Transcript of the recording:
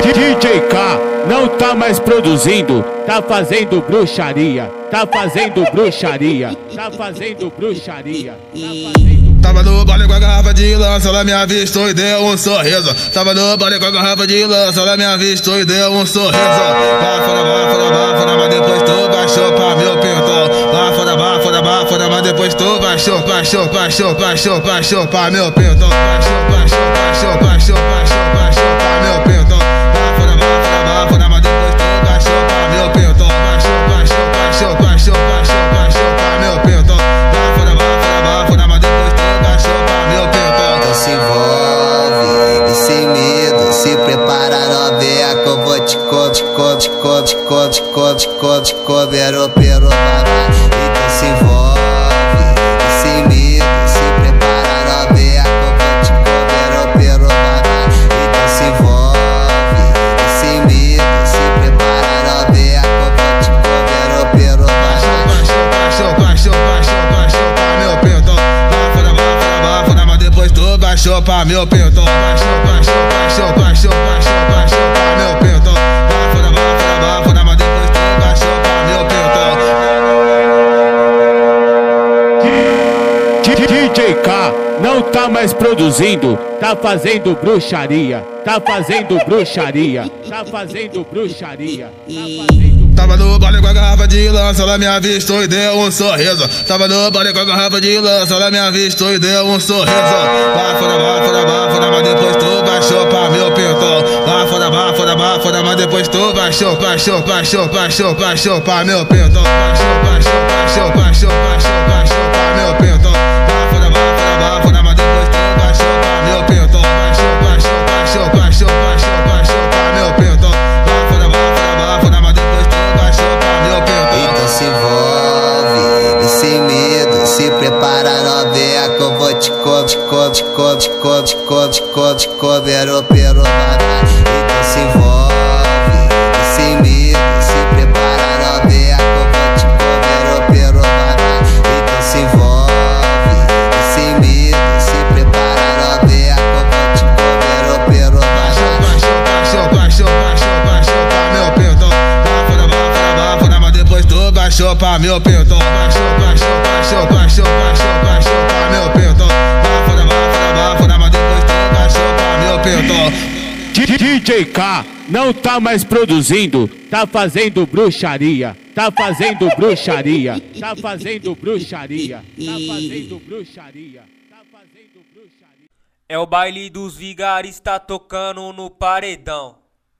DJ K não tá mais produzindo, tá fazendo bruxaria, tá fazendo bruxaria, tá fazendo bruxaria, tá fazendo Tava no baile com a garrafa de lança, ela me avistou e deu um sorriso. Tava no baile com a garrafa de lança, ela me avistou e deu um sorriso. Bafora, bafora, bafora, mas depois tu baixou pra meu pintão. Bafora, bafora, bafora, mas depois tu baixou, baixou, baixou, baixou, baixou pra meu pintão. Baixou, baixou, baixou, baixou, baixou, baixou pra meu pintão. Co, te co, te co, te co, te comer o pelo babá. Então se envolve, e sem medo, se prepara vou te comer o pelo babá. Então se envolve, e sem medo, se prepara vou te comer o pelo babá. Baixou, baixou, baixou, baixou, baixou pra meu pintão. Bafora, bafora, bafora, mas depois tu baixou pra meu pintão. Baixou, baixou, baixou, baixou, baixou, baixou pra meu pintão. DJ K não tá mais produzindo, tá fazendo bruxaria, tá fazendo bruxaria, tá fazendo bruxaria, tá fazendo Tava no baile com a garrafa de lança, ela me avistou e deu um sorriso. Tava no baile com a garrafa de lança, ela me avistou e deu um sorriso. Bafora, bafora, bafora, mas depois tu baixou pra meu pintão. Bafora, bafora, bafora, mas depois tu baixou, baixou, baixou, baixou, baixou pra meu pintão. Baixou, baixou, baixou, baixou, baixou co, te co, te co, te comer o pelo babá. Então se envolve, sem medo, se prepara novinha que eu vou te comer o pelo babá. Então se envolve, sem medo, se prepara novinha que eu vou te comer o pelo babá. Baixou, baixou, baixou, baixou, baixou pra meu pintão. Bafora, bafora, bafora, mas depois tu baixou pra meu pintão. Baixou, baixou, baixou, baixou, baixou, baixou pra meu pintão. Pintão. DJ K não tá mais produzindo, tá fazendo bruxaria, tá fazendo bruxaria, tá fazendo bruxaria, tá fazendo bruxaria, tá fazendo bruxaria. É o baile dos vigaristas tocando no paredão.